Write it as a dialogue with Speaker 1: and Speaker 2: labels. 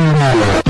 Speaker 1: Oh,